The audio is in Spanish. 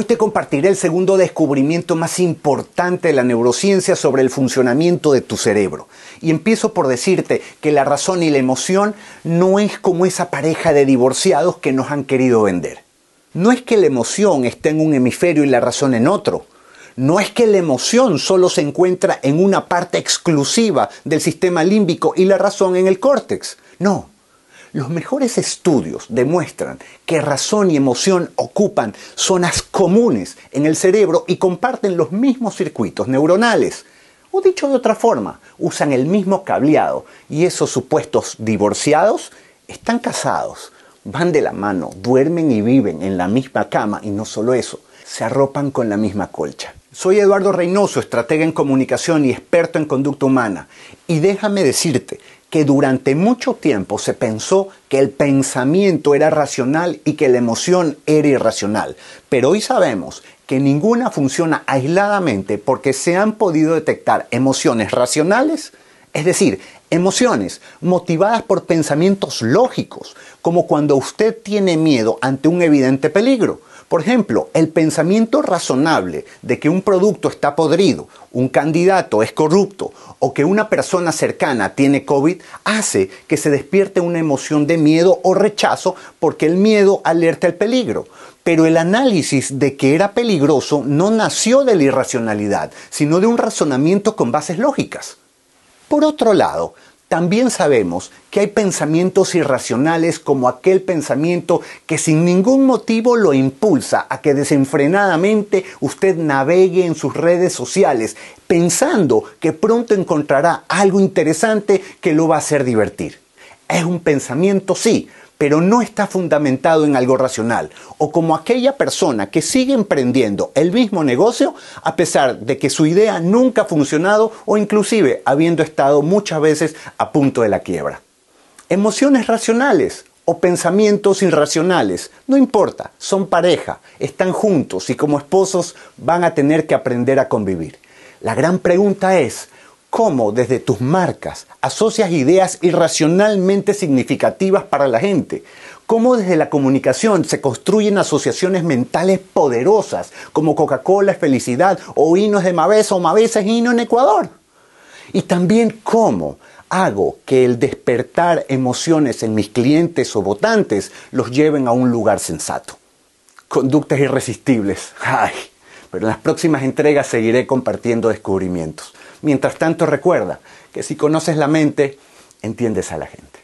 Hoy te compartiré el segundo descubrimiento más importante de la neurociencia sobre el funcionamiento de tu cerebro. Y empiezo por decirte que la razón y la emoción no es como esa pareja de divorciados que nos han querido vender. No es que la emoción esté en un hemisferio y la razón en otro. No es que la emoción solo se encuentra en una parte exclusiva del sistema límbico y la razón en el córtex. No, los mejores estudios demuestran que razón y emoción ocupan zonas comunes en el cerebro y comparten los mismos circuitos neuronales. O dicho de otra forma, usan el mismo cableado y esos supuestos divorciados están casados, van de la mano, duermen y viven en la misma cama y no solo eso, se arropan con la misma colcha. Soy Eduardo Reynoso, estratega en comunicación y experto en conducta humana. Y déjame decirte que durante mucho tiempo se pensó que el pensamiento era racional y que la emoción era irracional. Pero hoy sabemos que ninguna funciona aisladamente porque se han podido detectar emociones racionales, es decir, emociones motivadas por pensamientos lógicos, como cuando usted tiene miedo ante un evidente peligro por ejemplo, el pensamiento razonable de que un producto está podrido, un candidato es corrupto o que una persona cercana tiene COVID hace que se despierte una emoción de miedo o rechazo porque el miedo alerta el peligro. Pero el análisis de que era peligroso no nació de la irracionalidad, sino de un razonamiento con bases lógicas. Por otro lado, también sabemos que hay pensamientos irracionales como aquel pensamiento que sin ningún motivo lo impulsa a que desenfrenadamente usted navegue en sus redes sociales pensando que pronto encontrará algo interesante que lo va a hacer divertir. Es un pensamiento, sí, pero no está fundamentado en algo racional, o como aquella persona que sigue emprendiendo el mismo negocio a pesar de que su idea nunca ha funcionado o inclusive habiendo estado muchas veces a punto de la quiebra. Emociones racionales o pensamientos irracionales, no importa, son pareja, están juntos y como esposos van a tener que aprender a convivir. La gran pregunta es, cómo desde tus marcas asocias ideas irracionalmente significativas para la gente, cómo desde la comunicación se construyen asociaciones mentales poderosas como Coca-Cola es felicidad o hinos de Mavesa o Mavesa es hino en Ecuador. Y también cómo hago que el despertar emociones en mis clientes o votantes los lleven a un lugar sensato. Conductas irresistibles. Ay, pero en las próximas entregas seguiré compartiendo descubrimientos. Mientras tanto recuerda que si conoces la mente, entiendes a la gente.